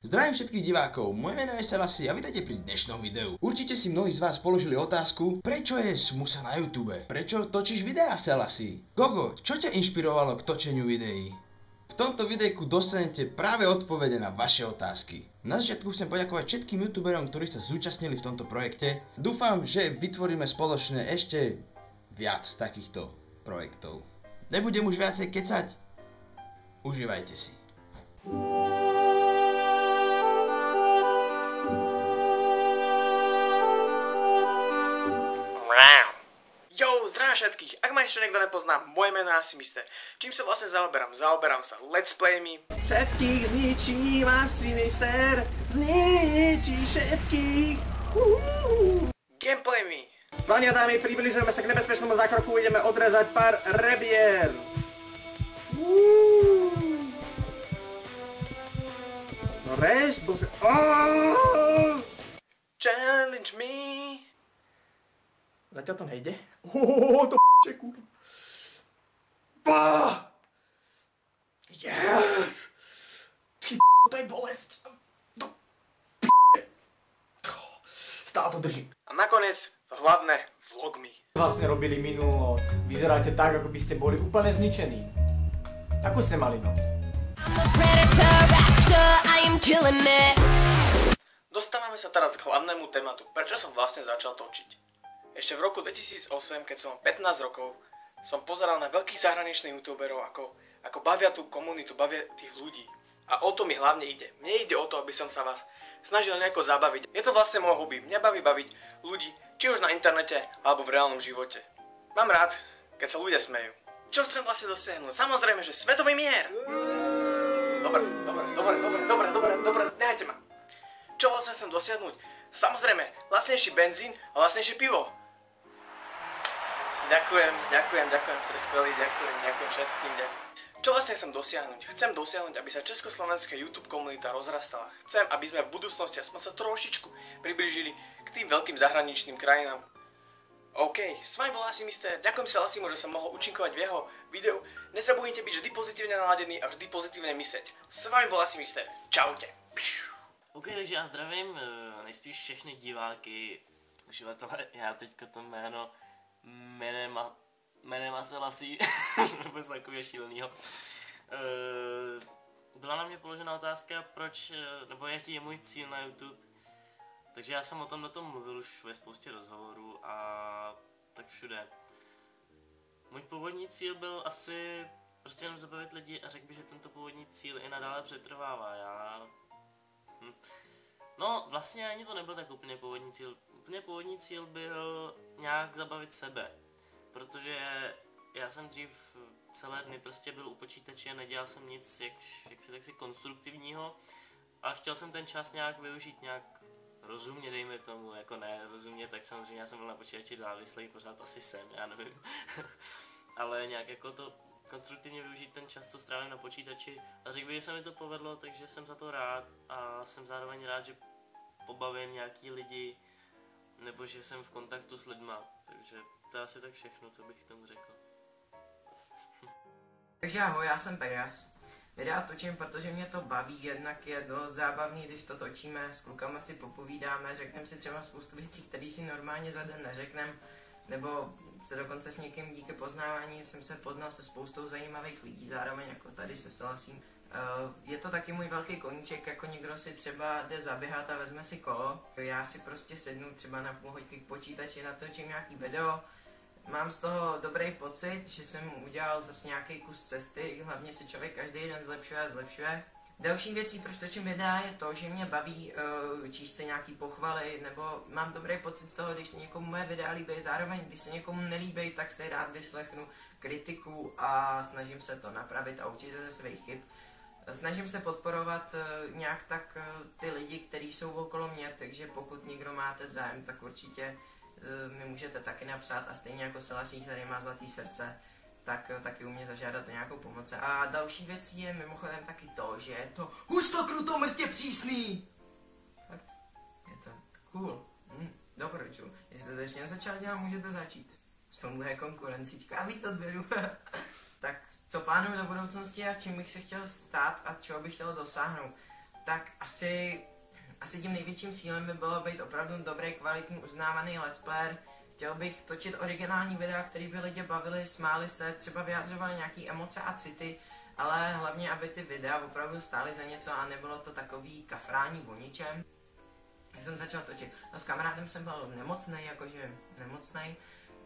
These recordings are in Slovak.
Zdravím všetkých divákov, moje meno je Selasi a vítajte pri dnešnom videu. Určite si mnohí z vás položili otázku, prečo je Smusa na YouTube? Prečo točíš videá Selasi? Gogo, čo ťa inšpirovalo k točeniu videí? V tomto videjku dostanete práve odpovede na vaše otázky. Na začiatku chcem poďakovať všetkým youtuberom, ktorí sa zúčastnili v tomto projekte. Dúfam, že vytvoríme spoločne ešte viac takýchto projektov. Nebudem už viacej kecať. Užívajte si. Yo, všetkých. Ak ma ešte niekto nepozná, moje meno je asi Mister. Čím sa vlastne zaoberám? Zaoberám sa let's playmi. Všetkých zničím asi Mister. Zničí všetkých. Uhuhu. Gameplaymi. Páni a dámy, približujeme sa k nebezpečnému zákroku, ideme odrezať pár rebier. Uhuhu. No rež, bože. Oh! Challenge me. Zatiaľ to nejde. Ohohoho, to p***e, kurva. Bá! Yes! Ty p***, to je bolesť. To p***e. Stále to držím. A nakoniec hlavné vlogmi. vlastne robili minulú noc? Vyzeráte tak, ako by ste boli úplne zničení. Ako ste mali noc? Dostávame sa teraz k hlavnému tématu, prečo som vlastne začal točiť. Ešte v roku 2008, keď som mal 15 rokov, som pozeral na veľkých zahraničných youtuberov, ako, ako bavia tú komunitu, bavia tých ľudí. A o to mi hlavne ide. Mne ide o to, aby som sa vás snažil nejako zabaviť. Je to vlastne môj hobby. Mňa baví baviť ľudí, či už na internete, alebo v reálnom živote. Mám rád, keď sa ľudia smejú. Čo chcem vlastne dosiahnuť? Samozrejme, že svetový mier! Dobre, dobre, dobre, dobre, dobre, dobre, dobre, nehajte ma. Čo vlastne chcem dosiahnuť? Samozrejme, lacnejší benzín a lacnejšie pivo. Ďakujem, ďakujem, ďakujem, ste skvelí, ďakujem, ďakujem všetkým, ďakujem. Čo vlastne chcem dosiahnuť? Chcem dosiahnuť, aby sa československá YouTube komunita rozrastala. Chcem, aby sme v budúcnosti aspoň sa trošičku priblížili k tým veľkým zahraničným krajinám. OK, s vami bol asi Mister, ďakujem sa Lasimu, že som mohol účinkovať v jeho videu. Nezabudnite byť vždy pozitívne naladený a vždy pozitívne mysleť. S vami bol asi Mister, čaute. OK, takže já zdravím eh, nejspíš všechny diváky, uživatele, já teďka to jméno Menema, Menema Selassie, vůbec takového šílenýho. Eh, Byla na mě položena otázka, proč, eh, nebo jaký je můj cíl na YouTube. Takže já jsem o tom na tom mluvil už ve spoustě rozhovorů a tak všude. Můj původní cíl byl asi prostě jenom zabavit lidi a řekl bych, že tento původní cíl i nadále přetrvává. Já Hm. No, vlastně ani to nebyl tak úplně původní cíl. Úplně původní cíl byl nějak zabavit sebe. Protože já jsem dřív celé dny prostě byl u počítače a nedělal jsem nic, jak, jak si tak si konstruktivního. A chtěl jsem ten čas nějak využít nějak rozumně, dejme tomu, jako ne rozumně, tak samozřejmě já jsem byl na počítači závislý, pořád asi jsem, já nevím. Ale nějak jako to konstruktivně využít ten čas, co strávím na počítači a řekl bych, že se mi to povedlo, takže jsem za to rád a jsem zároveň rád, že pobavím nějaký lidi nebo že jsem v kontaktu s lidma, takže to je asi tak všechno, co bych tomu řekl. Takže ahoj, já jsem Pejas. Videa točím, protože mě to baví, jednak je dost zábavný, když to točíme, s klukama si popovídáme, řekneme si třeba spoustu věcí, které si normálně za den neřekneme, nebo se dokonce s někým díky poznávání jsem se poznal se spoustou zajímavých lidí, zároveň jako tady se Selasím. Eh, Je to taky můj velký koníček, jako někdo si třeba jde zaběhat a vezme si kolo. Já si prostě sednu třeba na půl hodinky k počítači, natočím nějaký video, Mám z toho dobrý pocit, že jsem udělal zase nějaký kus cesty, hlavně se člověk každý den zlepšuje a zlepšuje. Další věcí, proč točím videa, je to, že mě baví uh, číst si nějaký pochvaly, nebo mám dobrý pocit z toho, když se někomu moje videa líbí, zároveň když se někomu nelíbí, tak si rád vyslechnu kritiku a snažím se to napravit a učit se ze svých chyb. Snažím se podporovat uh, nějak tak uh, ty lidi, kteří jsou okolo mě, takže pokud někdo máte zájem, tak určitě uh, mi můžete taky napsat a stejně jako Selasí, který má zlatý srdce, tak taky u mě zažádat o nějakou pomoc. A další věcí je mimochodem taky to, že je to husto kruto mrtě přísný. Fakt, je to cool. Hm, doporučuji. Jestli to ještě nezačal dělat, můžete začít. Aspoň bude konkurencička a víc odběru. co plánuju do budoucnosti a čím bych se chtěl stát a čeho bych chtěl dosáhnout. tak asi, asi tím největším cílem by bylo být opravdu dobrý, kvalitní, uznávaný let's player. Chtěl bych točit originální videa, které by lidi bavili, smáli se, třeba vyjadřovali nějaké emoce a city, ale hlavně, aby ty videa opravdu stály za něco a nebylo to takový kafrání o ničem. Já jsem začal točit. No s kamarádem jsem byl nemocný, jakože nemocný.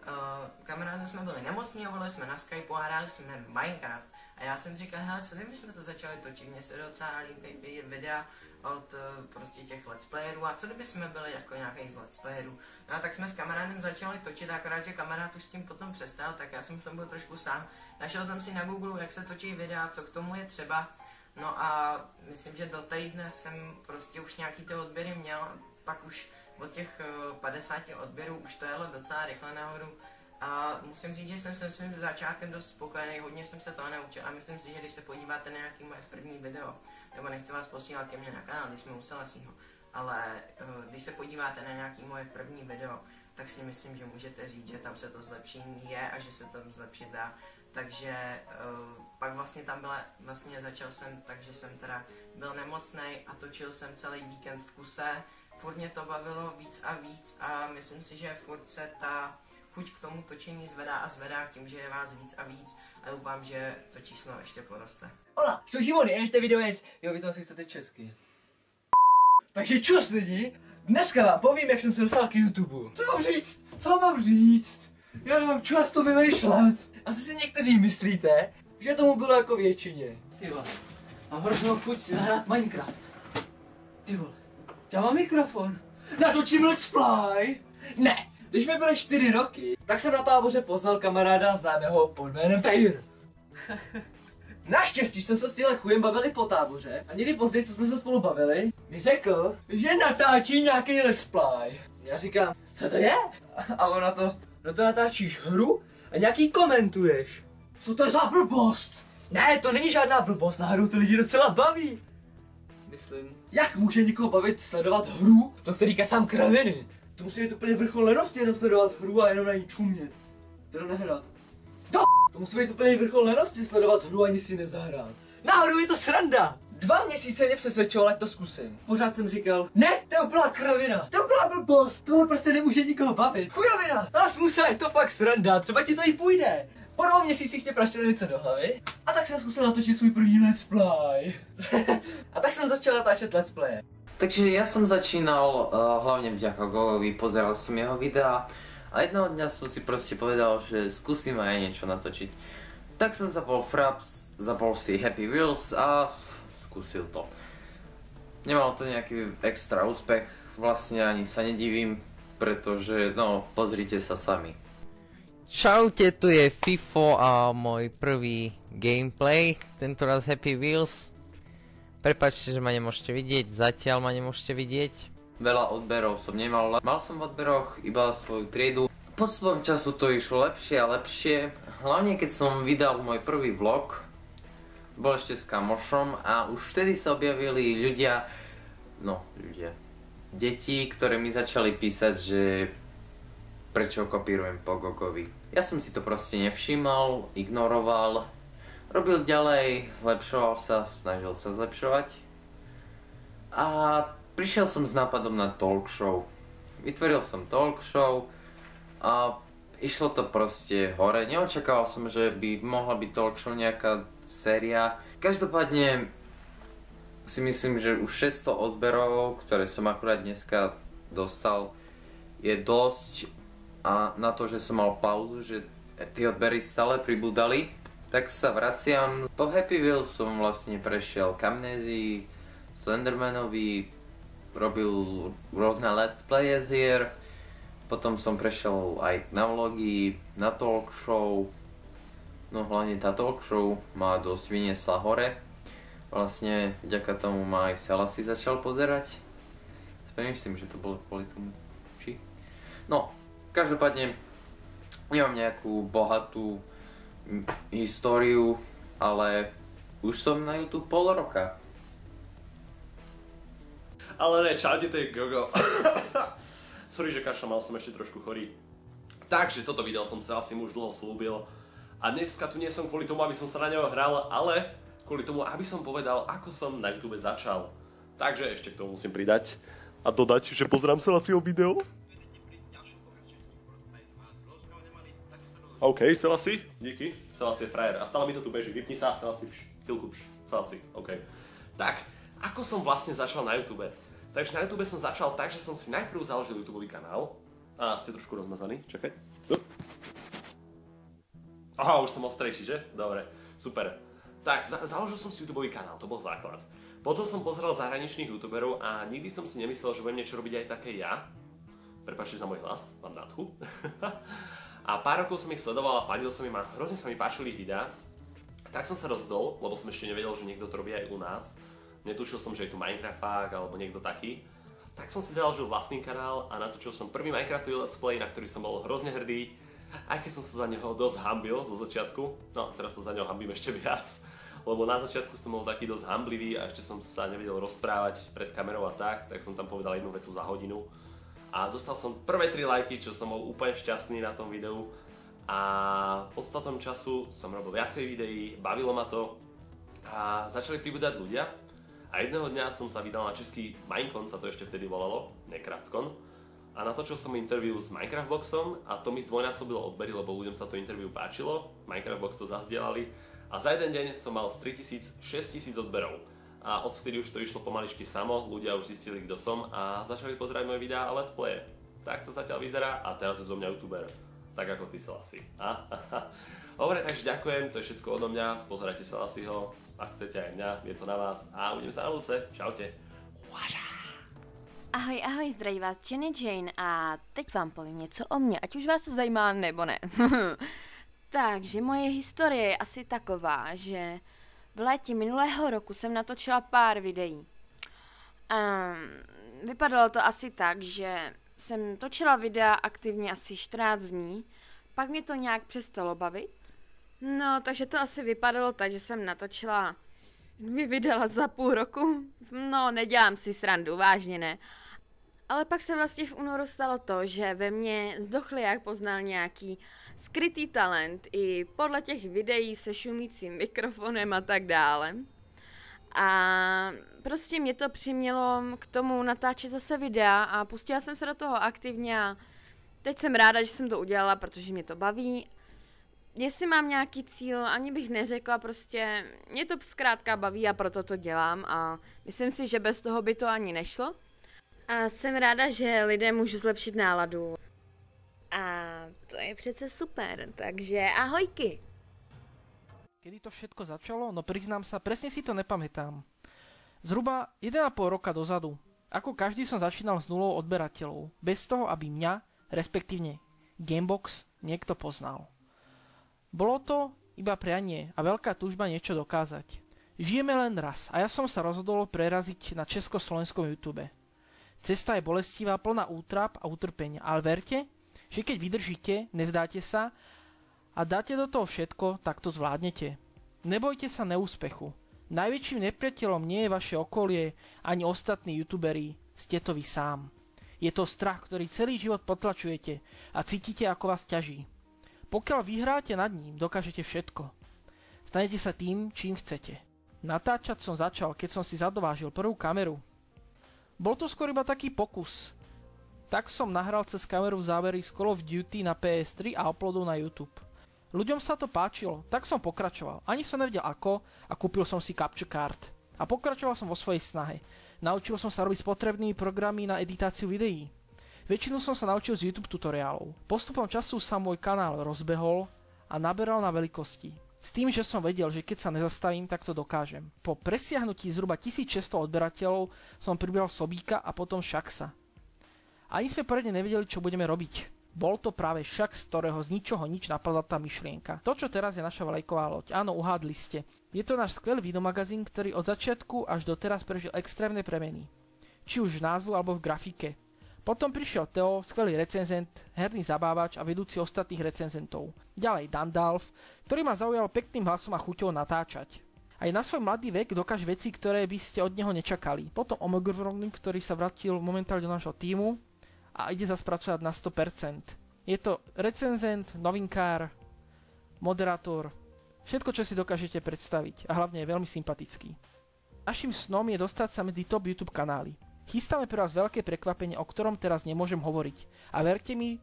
Uh, kamarádem jsme byli nemocní volali jsme na Skype a hráli jsme Minecraft. A já jsem říkal, hele, co kdybychom to začali točit, mně se docela líbí videa od uh, prostě těch let's playerů a co kdyby jsme byli jako nějaký z let's playerů. No a tak jsme s kamarádem začali točit, akorát, že kamarád už s tím potom přestal, tak já jsem v tom byl trošku sám. Našel jsem si na Google, jak se točí videa, co k tomu je třeba. No a myslím, že do týdne jsem prostě už nějaký ty odběry měl, pak už od těch uh, 50 odběrů už to jelo docela rychle nahoru. A musím říct, že jsem se svým začátkem dost spokojený, hodně jsem se toho naučil a myslím si, že když se podíváte na nějaký moje první video, nebo nechci vás posílat ke mně na kanál, když jsme u Selasího, ale uh, když se podíváte na nějaký moje první video, tak si myslím, že můžete říct, že tam se to zlepšení je a že se to zlepšit dá. Takže uh, pak vlastně tam byla, vlastně začal jsem, takže jsem teda byl nemocný a točil jsem celý víkend v kuse. Furt mě to bavilo víc a víc a myslím si, že furt se ta chuť k tomu točení zvedá a zvedá tím, že je vás víc a víc a doufám, že to číslo ještě poroste. Hola, jsou Šimony, este video je... Jo, vy to asi chcete česky. Takže čus lidi, dneska vám povím, jak jsem se dostal k YouTube. Co mám říct? Co mám říct? Já nemám čas to vymýšlet. Asi si někteří myslíte, že tomu bylo jako většině. Ty vole, mám hroznou chuť si zahrát Minecraft. Ty vole, já mám mikrofon. Natočím let's play. Ne, když mi byly čtyři roky, tak jsem na táboře poznal kamaráda známého pod jménem Tyr. Naštěstí jsme se s tímhle chujem bavili po táboře a někdy později, co jsme se spolu bavili, mi řekl, že natáčí nějaký let's play. Já říkám, co to je? A on na to, no to natáčíš hru a nějaký komentuješ. Co to je za blbost? Ne, to není žádná blbost, na hru ty lidi docela baví. Myslím, jak může někoho bavit sledovat hru, do který kecám kraviny? To musí být úplně vrchol lenosti jenom sledovat hru a jenom na ní čumět. Jenom nehrát. Do to musí být úplně vrchol lenosti sledovat hru ani si nezahrát. Náhodou je to sranda. Dva měsíce mě přesvědčoval, ať to zkusím. Pořád jsem říkal, ne, to je úplná kravina, to je úplná blbost, tohle prostě nemůže nikoho bavit. Chujovina, ale musel, je to fakt sranda, třeba ti to i půjde. Po dvou měsících tě praštili něco do hlavy a tak jsem zkusil natočit svůj první let's play. a tak jsem začal natáčet let's play. Takže ja som začínal uh, hlavne vďaka Gogovi, pozeral som jeho videá a jedného dňa som si proste povedal, že skúsim aj niečo natočiť. Tak som zapol Fraps, zapol si Happy Wheels a skúsil to. Nemalo to nejaký extra úspech, vlastne ani sa nedivím, pretože no, pozrite sa sami. Čaute, tu je FIFO a môj prvý gameplay, tentoraz Happy Wheels. Prepačte, že ma nemôžete vidieť, zatiaľ ma nemôžete vidieť. Veľa odberov som nemal, mal som v odberoch iba svoju triedu. Postupom času to išlo lepšie a lepšie, hlavne keď som vydal môj prvý vlog, bol ešte s kamošom a už vtedy sa objavili ľudia, no ľudia, deti, ktoré mi začali písať, že prečo kopírujem po Gogovi. Ja som si to proste nevšímal, ignoroval, robil ďalej, zlepšoval sa, snažil sa zlepšovať. A prišiel som s nápadom na talk show. Vytvoril som talk show a išlo to proste hore. Neočakával som, že by mohla byť talk show nejaká séria. Každopádne si myslím, že už 600 odberov, ktoré som akurát dneska dostal, je dosť a na to, že som mal pauzu, že tie odbery stále pribúdali, tak sa vraciam. Po Happy Wheel som vlastne prešiel k Amnézii, Slendermanovi, robil rôzne let's playe z hier, potom som prešiel aj na vlogy, na talk show, no hlavne tá talk show ma dosť vyniesla hore. Vlastne vďaka tomu ma aj Selassie začal pozerať. Myslím, že to bolo kvôli tomu. Či? No, každopádne nemám nejakú bohatú históriu, ale už som na YouTube pol roka. Ale ne, čaute, to je Gogo. Sorry, že kašľam, mal som ešte trošku chorý. Takže toto video som sa asi už dlho slúbil. A dneska tu nie som kvôli tomu, aby som sa na neho hral, ale kvôli tomu, aby som povedal, ako som na YouTube začal. Takže ešte k tomu musím pridať a dodať, že pozerám sa o video. OK, Selasi, díky. Selasi je frajer. A stále mi to tu beží. Vypni sa, Selasi, pš, chvíľku, pš, Selasi, OK. Tak, ako som vlastne začal na YouTube? Takže na YouTube som začal tak, že som si najprv založil YouTube kanál. A ste trošku rozmazaní, čakaj. Aha, už som ostrejší, že? Dobre, super. Tak, za- založil som si YouTube kanál, to bol základ. Potom som pozeral zahraničných youtuberov a nikdy som si nemyslel, že budem niečo robiť aj také ja. Prepačte za môj hlas, mám nádchu. a pár rokov som ich sledoval a fandil som im a hrozne sa mi páčili videá. Tak som sa rozhodol, lebo som ešte nevedel, že niekto to robí aj u nás. Netušil som, že je tu Minecraft Fák alebo niekto taký. Tak som si založil vlastný kanál a natočil som prvý Minecraftový let's play, na ktorý som bol hrozne hrdý. Aj keď som sa za neho dosť hambil zo začiatku, no teraz sa za neho hambím ešte viac, lebo na začiatku som bol taký dosť hamblivý a ešte som sa nevedel rozprávať pred kamerou a tak, tak som tam povedal jednu vetu za hodinu a dostal som prvé 3 lajky, čo som bol úplne šťastný na tom videu. A podstatom času som robil viacej videí, bavilo ma to. A začali pribúdať ľudia. A jedného dňa som sa vydal na český Minecon, sa to ešte vtedy volalo, ne Craftcon a natočil som interview s Minecraft Boxom a to mi zdvojnásobilo odbery, lebo ľuďom sa to interview páčilo, Minecraft Box to zazdielali. A za jeden deň som mal z 3000 6000 odberov a odvtedy už to išlo pomaličky samo, ľudia už zistili, kto som a začali pozerať moje videá a let's play. Tak to zatiaľ vyzerá a teraz je zo mňa youtuber. Tak ako ty sa asi. Dobre, takže ďakujem, to je všetko odo mňa, pozerajte sa ho, ak chcete aj mňa, je to na vás a uvidím sa na budúce. Čaute. Ahoj, ahoj, zdraví vás Jenny Jane a teď vám povím něco o mně, ať už vás to zajímá nebo ne. Takže moje historie je asi taková, že v létě minulého roku jsem natočila pár videí. Um, vypadalo to asi tak, že jsem točila videa aktivně asi 14 dní, pak mě to nějak přestalo bavit. No, takže to asi vypadalo tak, že jsem natočila dvě videa za půl roku. No, nedělám si srandu, vážně ne. Ale pak se vlastně v únoru stalo to, že ve mně zdochli, jak poznal nějaký skrytý talent i podle těch videí se šumícím mikrofonem a tak dále. A prostě mě to přimělo k tomu natáčet zase videa a pustila jsem se do toho aktivně a teď jsem ráda, že jsem to udělala, protože mě to baví. Jestli mám nějaký cíl, ani bych neřekla, prostě mě to zkrátka baví a proto to dělám a myslím si, že bez toho by to ani nešlo. A jsem ráda, že lidem můžu zlepšit náladu. A to je přece super, takže ahojky. Kedy to všetko začalo? No priznám sa, presne si to nepamätám. Zhruba 1,5 roka dozadu. Ako každý som začínal s nulou odberateľov, bez toho, aby mňa, respektívne Gamebox, niekto poznal. Bolo to iba prianie a veľká túžba niečo dokázať. Žijeme len raz a ja som sa rozhodol preraziť na československom YouTube. Cesta je bolestivá, plná útrap a utrpenia, ale verte, že keď vydržíte, nevzdáte sa a dáte do toho všetko, tak to zvládnete. Nebojte sa neúspechu. Najväčším nepriateľom nie je vaše okolie ani ostatní youtuberi, ste to vy sám. Je to strach, ktorý celý život potlačujete a cítite, ako vás ťaží. Pokiaľ vyhráte nad ním, dokážete všetko. Stanete sa tým, čím chcete. Natáčať som začal, keď som si zadovážil prvú kameru. Bol to skôr iba taký pokus, tak som nahral cez kameru závery z Call of Duty na PS3 a uploadol na YouTube. Ľuďom sa to páčilo, tak som pokračoval. Ani som nevedel ako a kúpil som si capture card. A pokračoval som vo svojej snahe. Naučil som sa robiť s potrebnými programy na editáciu videí. Väčšinu som sa naučil z YouTube tutoriálov. Postupom času sa môj kanál rozbehol a naberal na veľkosti. S tým, že som vedel, že keď sa nezastavím, tak to dokážem. Po presiahnutí zhruba 1600 odberateľov som pribral Sobíka a potom Šaksa. Ani sme poriadne nevedeli, čo budeme robiť. Bol to práve však, z ktorého z ničoho nič napadla tá myšlienka. To, čo teraz je naša vlajková loď. Áno, uhádli ste. Je to náš skvelý videomagazín, ktorý od začiatku až do teraz prežil extrémne premeny. Či už v názvu alebo v grafike. Potom prišiel Teo, skvelý recenzent, herný zabávač a vedúci ostatných recenzentov. Ďalej Dandalf, ktorý ma zaujal pekným hlasom a chuťou natáčať. Aj na svoj mladý vek dokáže veci, ktoré by ste od neho nečakali. Potom Omegrovnik, ktorý sa vrátil momentálne do nášho týmu, a ide sa spracovať na 100%. Je to recenzent, novinkár, moderátor, všetko, čo si dokážete predstaviť a hlavne je veľmi sympatický. Našim snom je dostať sa medzi top YouTube kanály. Chystáme pre vás veľké prekvapenie, o ktorom teraz nemôžem hovoriť. A verte mi,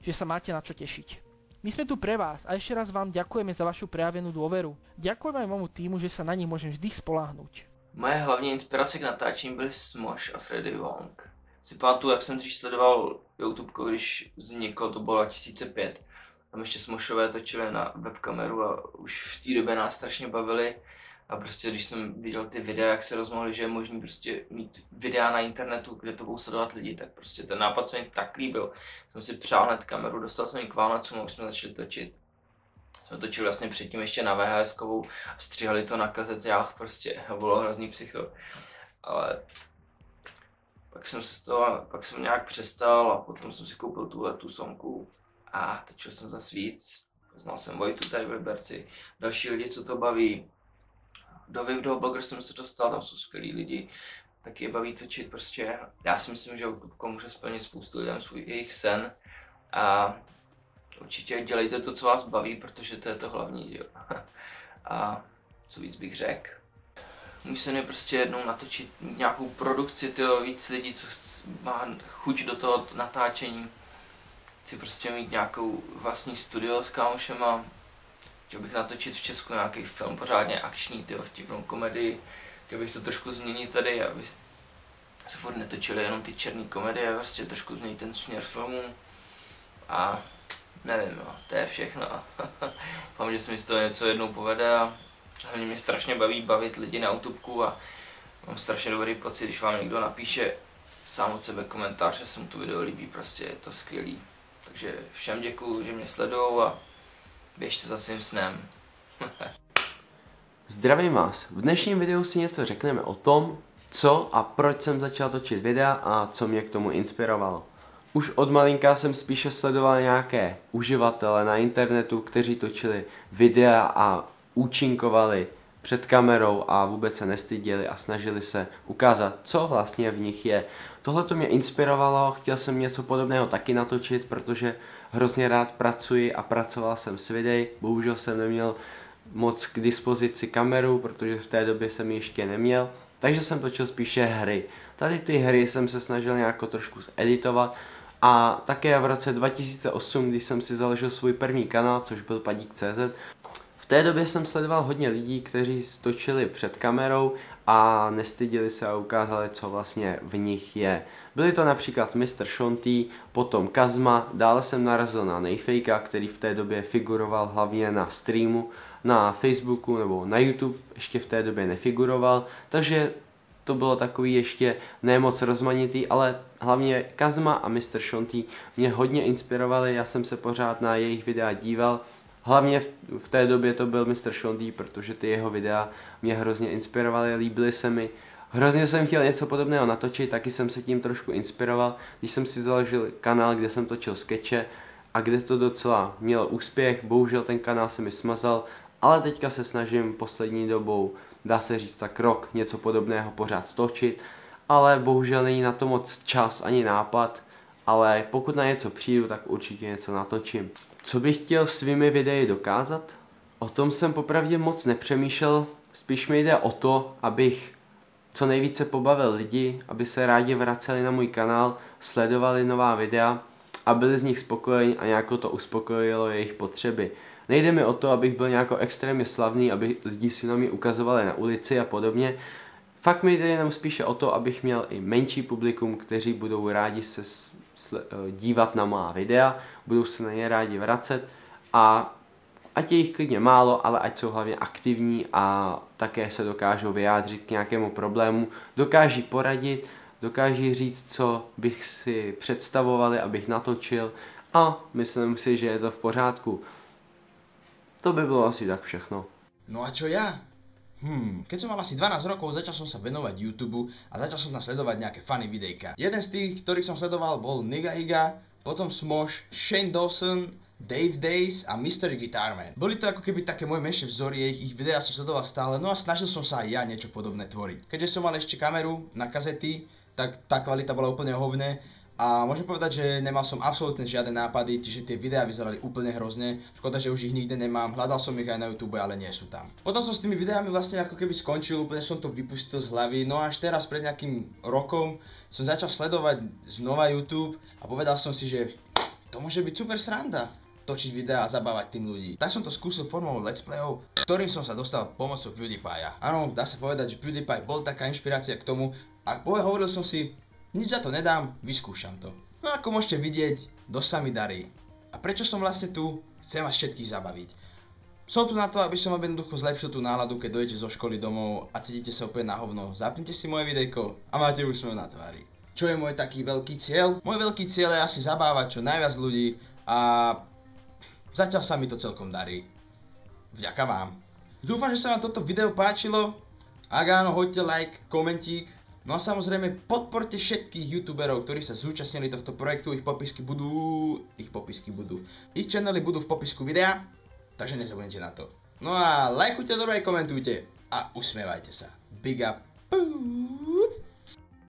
že sa máte na čo tešiť. My sme tu pre vás a ešte raz vám ďakujeme za vašu prejavenú dôveru. Ďakujem aj môjmu týmu, že sa na nich môžem vždy spoláhnuť. Moje hlavní inspirace k natáčení byly Smosh a Freddy Wong. Si pamatuju, jak jsem dřív sledoval YouTube, když vzniklo, to bylo 2005. Tam ještě Smoshové točili na webkameru a už v té době nás strašně bavili. A prostě když jsem viděl ty videa, jak se rozmohli, že je možný prostě mít videa na internetu, kde to budou sledovat lidi, tak prostě ten nápad se mi tak líbil. Jsem si přál hned kameru, dostal jsem ji k Vánocům a už jsme začali točit. Jsme točili vlastně předtím ještě na VHS kovou, stříhali to na kazetách prostě bylo hrozný psycho. Ale jsem se toho, pak jsem nějak přestal a potom jsem si koupil tuhle tu somku a točil jsem za víc. Znal jsem Vojtu tady v Liberci, další lidi, co to baví. Do Videoblogger blogger jsem se dostal, tam jsou skvělí lidi, taky je baví točit prostě. Já si myslím, že Outlook může splnit spoustu lidem svůj jejich sen a určitě dělejte to, co vás baví, protože to je to hlavní, jo. A co víc bych řekl. Můj sen prostě jednou natočit nějakou produkci, tyjo, víc lidí, co má chuť do toho natáčení. Chci prostě mít nějakou vlastní studio s kámošema. Chtěl bych natočit v Česku nějaký film pořádně akční, tyjo, vtipnou komedii. Chtěl bych to trošku změnit tady, aby se furt netočily jenom ty černé komedie, prostě trošku změnit ten směr filmu. A nevím, jo, to je všechno. Doufám, že se mi z toho něco jednou povede a hlavně mě strašně baví bavit lidi na YouTubeku a mám strašně dobrý pocit, když vám někdo napíše sám od sebe komentář, že se mu to video líbí, prostě je to skvělý. Takže všem děkuju, že mě sledujou a běžte za svým snem. Zdravím vás. V dnešním videu si něco řekneme o tom, co a proč jsem začal točit videa a co mě k tomu inspirovalo. Už od malinka jsem spíše sledoval nějaké uživatele na internetu, kteří točili videa a účinkovali před kamerou a vůbec se nestyděli a snažili se ukázat, co vlastně v nich je. Tohle to mě inspirovalo, chtěl jsem něco podobného taky natočit, protože hrozně rád pracuji a pracoval jsem s videí, bohužel jsem neměl moc k dispozici kameru, protože v té době jsem ji ještě neměl, takže jsem točil spíše hry. Tady ty hry jsem se snažil nějak trošku editovat, a také v roce 2008, když jsem si založil svůj první kanál, což byl Padík.cz, té době jsem sledoval hodně lidí, kteří stočili před kamerou a nestydili se a ukázali, co vlastně v nich je. Byli to například Mr. Shonty, potom Kazma, dále jsem narazil na Nejfejka, který v té době figuroval hlavně na streamu, na Facebooku nebo na YouTube ještě v té době nefiguroval, takže to bylo takový ještě nemoc rozmanitý, ale hlavně Kazma a Mr. Shonty mě hodně inspirovali, já jsem se pořád na jejich videa díval, hlavně v, v té době to byl Mr. Shonty, protože ty jeho videa mě hrozně inspirovaly, líbily se mi, Hrozně jsem chtěl něco podobného natočit, taky jsem se tím trošku inspiroval, když jsem si založil kanál, kde jsem točil skeče a kde to docela mělo úspěch, bohužel ten kanál se mi smazal, ale teďka se snažím poslední dobou dá se říct tak rok, něco podobného pořád točit, ale bohužel není na to moc čas ani nápad, ale pokud na něco přijdu, tak určitě něco natočím. Co bych chtěl svými videi dokázat? O tom jsem popravdě moc nepřemýšlel, spíš mi jde o to, abych co nejvíce pobavil lidi, aby se rádi vraceli na můj kanál, sledovali nová videa a byli z nich spokojeni a nějak to uspokojilo jejich potřeby. Nejde mi o to, abych byl nějak extrémně slavný, aby lidi si na mě ukazovali na ulici a podobně. Fakt mi jde jenom spíše o to, abych měl i menší publikum, kteří budou rádi se dívat na má videa, budou se na ně rádi vracet a ať je jich klidně málo, ale ať jsou hlavně aktivní a také se dokážou vyjádřit k nějakému problému, dokáží poradit, dokáží říct, co bych si představovali, abych natočil a myslím si, že je to v pořádku. To by bolo asi tak všechno. No a čo ja? Hmm, keď som mal asi 12 rokov, začal som sa venovať YouTube a začal som tam sledovať nejaké funny videjka. Jeden z tých, ktorých som sledoval, bol Niga Iga, potom Smosh, Shane Dawson, Dave Days a Mr. Guitarman. Boli to ako keby také moje menšie vzory, ich, ich videá som sledoval stále, no a snažil som sa aj ja niečo podobné tvoriť. Keďže som mal ešte kameru na kazety, tak tá kvalita bola úplne hovne A môžem povedať, že nemal som absolútne žiadne nápady, čiže tie videá vyzerali úplne hrozne. Škoda, že už ich nikde nemám, hľadal som ich aj na YouTube, ale nie sú tam. Potom som s tými videami vlastne ako keby skončil, úplne som to vypustil z hlavy, no až teraz pred nejakým rokom som začal sledovať znova YouTube a povedal som si, že to môže byť super sranda točiť videá a zabávať tým ľudí. Tak som to skúsil formou let's playov, ktorým som sa dostal pomocou PewDiePie. Áno, dá sa povedať, že PewDiePie bol taká inšpirácia k tomu a hovoril som si, nič za to nedám, vyskúšam to. No ako môžete vidieť, dosť sa mi darí. A prečo som vlastne tu? Chcem vás všetkých zabaviť. Som tu na to, aby som vám jednoducho zlepšil tú náladu, keď dojdete zo školy domov a cítite sa úplne na hovno. Zapnite si moje videjko a máte úsmev na tvári. Čo je môj taký veľký cieľ? Môj veľký cieľ je asi zabávať čo najviac ľudí a zatiaľ sa mi to celkom darí. Vďaka vám. Dúfam, že sa vám toto video páčilo. Ak áno, hoďte like, komentík No a samozrejme podporte všetkých youtuberov, ktorí sa zúčastnili tohto projektu, ich popisky budú... ich popisky budú. Ich channely budú v popisku videa, takže nezabudnite na to. No a lajkujte, dobre, komentujte a usmievajte sa. Big up. Puu.